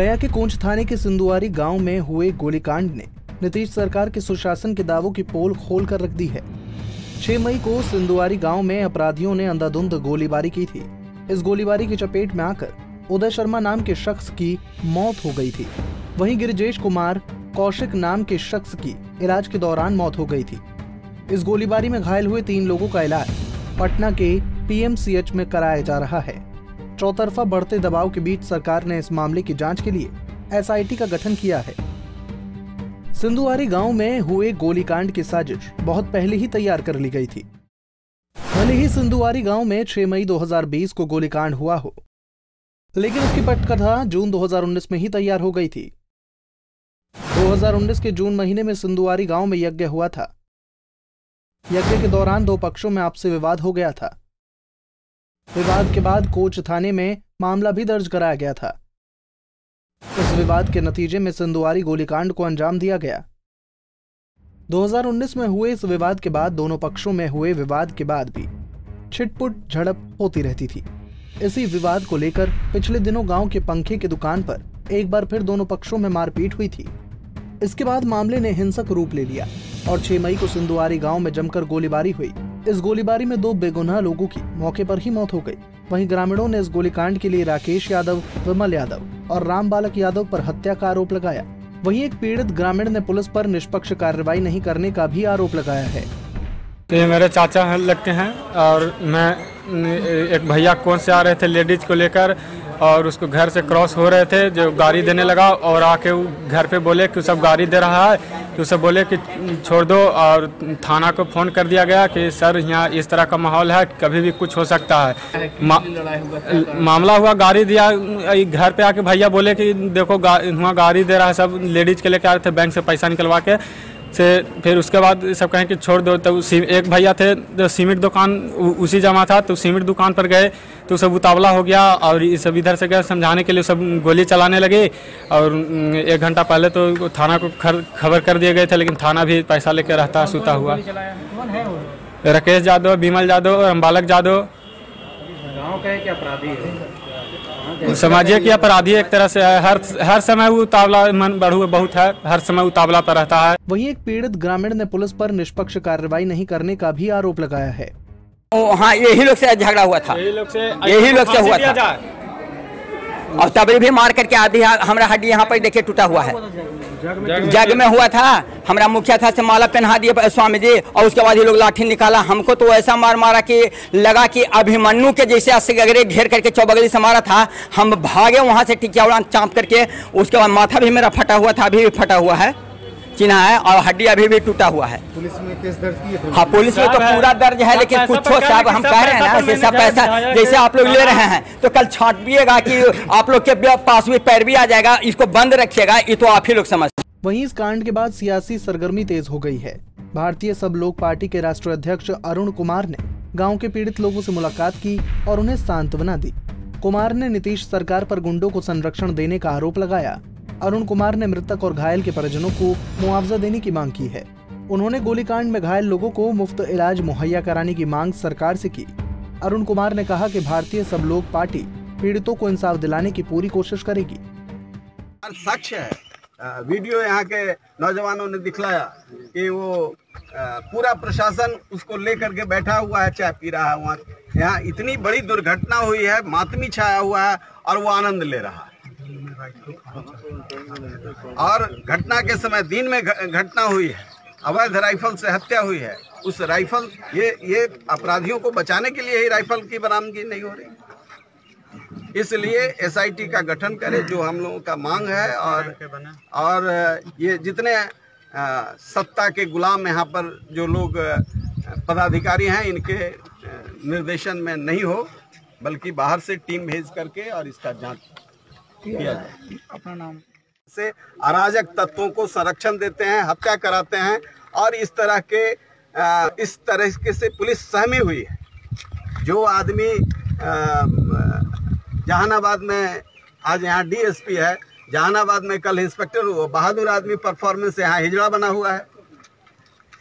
गया के कोंच थाने के सिंधुआरी गाँव में हुए गोलीकांड ने नीतीश सरकार के सुशासन के दावों की पोल खोल कर रख दी है। 6 मई को सिंधुआरी गाँव में अपराधियों ने अंधाधुंध गोलीबारी की थी। इस गोलीबारी की चपेट में आकर उदय शर्मा नाम के शख्स की मौत हो गई थी। वहीं गिरिजेश कुमार कौशिक नाम के शख्स की इलाज के दौरान मौत हो गई थी। इस गोलीबारी में घायल हुए तीन लोगों का इलाज पटना के पीएमसीएच में कराया जा रहा है। चौतरफा बढ़ते दबाव के बीच सरकार ने इस मामले की जाँच के लिए एसआईटी का गठन किया है। सिंधुआरी गाँव में हुए गोलीकांड की साजिश बहुत पहले ही तैयार कर ली गई थी। भले ही सिंधुआरी गाँव में 6 मई 2020 को गोलीकांड हुआ हो, लेकिन उसकी पटकथा जून 2019 में ही तैयार हो गई थी। 2019 के जून महीने में सिंधुआरी गाँव में यज्ञ हुआ था। यज्ञ के दौरान दो पक्षों में आपसी विवाद हो गया था। विवाद के बाद कोच थाने में मामला भी दर्ज कराया गया था। इस विवाद के नतीजे में सिंधुआरी गोलीकांड को अंजाम दिया गया। 2019 में हुए इस विवाद के बाद दोनों पक्षों में हुए विवाद के बाद भी छिटपुट झड़प होती रहती थी। इसी विवाद को लेकर पिछले दिनों गाँव के पंखे की दुकान पर एक बार फिर दोनों पक्षों में मारपीट हुई थी। इसके बाद मामले ने हिंसक रूप ले लिया और 6 मई को सिंधुआरी गाँव में जमकर गोलीबारी हुई। इस गोलीबारी में दो बेगुनाह लोगों की मौके पर ही मौत हो गई। वहीं ग्रामीणों ने इस गोलीकांड के लिए राकेश यादव, विमल यादव और राम बालक यादव पर हत्या का आरोप लगाया। वहीं एक पीड़ित ग्रामीण ने पुलिस पर निष्पक्ष कार्रवाई नहीं करने का भी आरोप लगाया है। ये मेरे चाचा लगते हैं और मैं एक भैया कौन से आ रहे थे, लेडीज़ को लेकर और उसको घर से क्रॉस हो रहे थे जो गाड़ी देने लगा और आके वो घर पे बोले कि सब गाड़ी दे रहा है तो उसे बोले कि छोड़ दो। और थाना को फ़ोन कर दिया गया कि सर यहाँ इस तरह का माहौल है कभी भी कुछ हो सकता है। मा, मामला हुआ गाड़ी दिया घर पे आके भैया बोले कि देखो गा, हुआ गाड़ी दे रहा है सब लेडीज़ के लेके आ रहे थे बैंक से पैसा निकलवा के। से फिर उसके बाद सब कहें कि छोड़ दो तो एक भैया थे जो सीमेंट दुकान उसी जमा था तो सीमेंट दुकान पर गए तो सब उतावला हो गया और सब इधर से गए समझाने के लिए सब गोली चलाने लगे और एक घंटा पहले तो थाना को खबर कर दिए गए थे लेकिन थाना भी पैसा लेकर रहता सूता हुआ। राकेश यादव विमल यादव और अम्बालक यादव गाँव का अपराधी है? समझिए की अपराधी एक तरह से है। हर हर समय उतावला मन बढ़ बहुत है। हर समय उतावला पर रहता है। वही एक पीड़ित ग्रामीण ने पुलिस पर निष्पक्ष कार्रवाई नहीं करने का भी आरोप लगाया है। हाँ यही लोग से झगड़ा हुआ था। यही लोग से यही लोग से हुआ था। और तभी भी मार करके आधी हमारा हड्डी यहाँ पर देखिए टूटा हुआ है। जग में हुआ था। हमारा मुखिया था, से माला पहना दिए स्वामी जी और उसके बाद ये लोग लाठी निकाला। हमको तो ऐसा मार मारा कि लगा कि अभिमन्यु के जैसे असगरे घेर करके चौबगली से मारा था। हम भागे वहाँ से टिकिया उड़ान चाँप करके, उसके बाद माथा भी मेरा फटा हुआ था, अभी भी फटा हुआ है। चिन्हा है और हड्डी अभी भी टूटा हुआ है। पुलिस में केस दर्ज की हाँ पुलिस में तो पूरा दर्ज है लेकिन कुछ साहब हम कह रहे हैं ना सब पैसा जैसे आप लोग ले रहे हैं तो कल छाटिएगा कि आप लोग के पास भी पैर भी आ जाएगा इसको बंद रखिएगा ये तो आप ही लोग समझ वहीं इस कांड के बाद सियासी सरगर्मी तेज हो गई है। भारतीय सब लोग पार्टी के राष्ट्रीय अध्यक्ष अरुण कुमार ने गाँव के पीड़ित लोगों से मुलाकात की और उन्हें सांत्वना दी। कुमार ने नीतीश सरकार पर गुंडों को संरक्षण देने का आरोप लगाया। अरुण कुमार ने मृतक और घायल के परिजनों को मुआवजा देने की मांग की है। उन्होंने गोलीकांड में घायल लोगों को मुफ़्त इलाज मुहैया कराने की मांग सरकार से की। अरुण कुमार ने कहा कि भारतीय सब लोग पार्टी पीड़ितों को इंसाफ दिलाने की पूरी कोशिश करेगी। सच है। वीडियो यहाँ के नौजवानों ने दिखलाया कि वो पूरा प्रशासन उसको लेकर के बैठा हुआ है, चाय पी रहा है। वहाँ यहाँ इतनी बड़ी दुर्घटना हुई है, मातमी छाया हुआ है और वो आनंद ले रहा है। और घटना के समय दिन में घटना हुई है। अवैध राइफल से हत्या हुई है। उस राइफल, ये ये अपराधियों को बचाने के लिए ही राइफल की बरामदगी नहीं हो रही। इसलिए एसआईटी का गठन करें, जो हम लोगों का मांग है और और ये जितने सत्ता के गुलाम यहाँ पर जो लोग पदाधिकारी हैं, इनके निर्देशन में नहीं हो, बल्कि बाहर से टीम भेज करके और इसका जाँच किया जाए। अपना नाम? से अराजक तत्वों को संरक्षण देते हैं, हत्या कराते हैं और इस तरह के इस तरह के से पुलिस सहमी हुई है। जो आदमी जहानाबाद में, आज यहाँ डीएसपी है, जहानाबाद में कल इंस्पेक्टर हुआ, बहादुर आदमी परफॉर्मेंस यहाँ हिजड़ा बना हुआ है।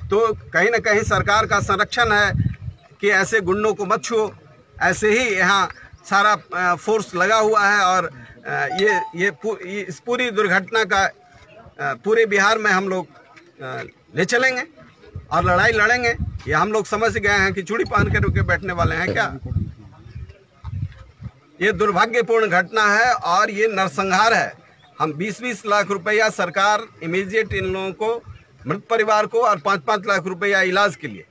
तो कहीं ना कहीं सरकार का संरक्षण है कि ऐसे गुंडों को मत छुओ, ऐसे ही यहाँ सारा फोर्स लगा हुआ है और ये ये पू, ये- इस पूरी दुर्घटना का पूरे बिहार में हम लोग ले चलेंगे और लड़ाई लड़ेंगे। ये हम लोग समझ गए हैं कि चूड़ी पहन के रुके बैठने वाले हैं क्या? ये दुर्भाग्यपूर्ण घटना है और ये नरसंहार है। हम 20-20 लाख रुपया सरकार इमीडिएट इन लोगों को मृत परिवार को और पाँच पाँच लाख रुपया इलाज के लिए।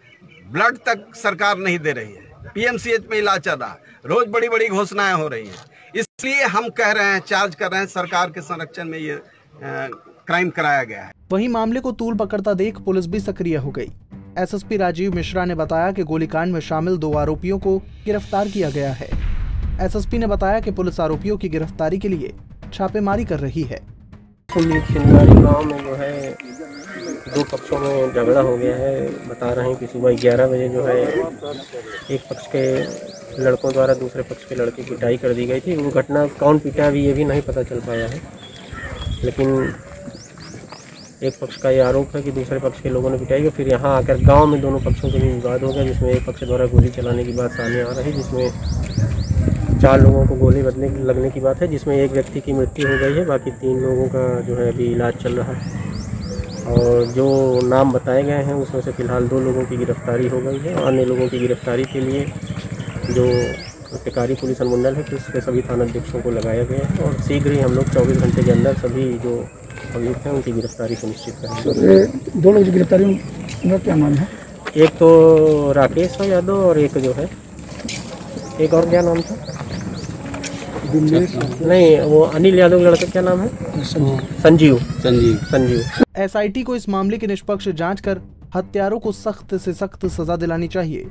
ब्लड तक सरकार नहीं दे रही है। पीएमसीएच में इलाज चल रहा है। रोज बड़ी बड़ी घोषणाएँ हो रही हैं। इसलिए हम कह रहे हैं चार्ज कर रहे हैं सरकार के संरक्षण में ये क्राइम कराया गया है। वहीं मामले को तूल पकड़ता देख पुलिस भी सक्रिय हो गई। एसएसपी राजीव मिश्रा ने बताया कि गोलीकांड में शामिल दो आरोपियों को गिरफ़्तार किया गया है। एसएसपी ने बताया कि पुलिस आरोपियों की गिरफ्तारी के लिए छापेमारी कर रही है। गाँव में जो है दो पक्षों में झगड़ा हो गया है। बता रहे हैं कि सुबह ग्यारह बजे जो है एक पक्ष के लड़कों द्वारा दूसरे पक्ष के लड़के की पिटाई कर दी गई थी। वो घटना कौन पीटा अभी ये भी नहीं पता चल पाया है। लेकिन एक पक्ष का ये आरोप है कि दूसरे पक्ष के लोगों ने पिटाई की फिर यहाँ आकर गाँव में दोनों पक्षों के बीच विवाद हो गया, जिसमें एक पक्ष द्वारा गोली चलाने की बात सामने आ रही, जिसमें चार लोगों को गोली बदलने लगने की बात है, जिसमें एक व्यक्ति की मृत्यु हो गई है, बाकी तीन लोगों का जो है अभी इलाज चल रहा है। और जो नाम बताए गए हैं, उसमें से फ़िलहाल दो लोगों की गिरफ्तारी हो गई है। अन्य लोगों की गिरफ्तारी के लिए जो टिकारी पुलिस अनुमंडल है उसके सभी थानाध्यक्षों को लगाया गया है और शीघ्र ही हम लोग चौबीस घंटे के अंदर सभी जो अभियुक्त हैं उनकी गिरफ्तारी सुनिश्चित करेंगे। ये दो लोग की गिरफ्तारी उनका क्या नाम है? एक तो राकेश यादव और एक जो है। एक और क्या नाम था? नहीं वो अनिल यादव के लड़के क्या नाम है? संजीव। संजीव। संजीव। एसआईटी को इस मामले की निष्पक्ष जाँच कर हत्यारों को सख्त से सख्त सजा दिलानी चाहिए।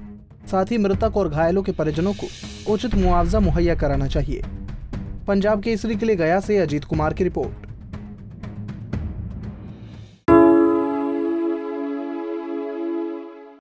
साथ ही मृतक और घायलों के परिजनों को उचित मुआवजा मुहैया कराना चाहिए। पंजाब केसरी के लिए गया से अजीत कुमार की रिपोर्ट।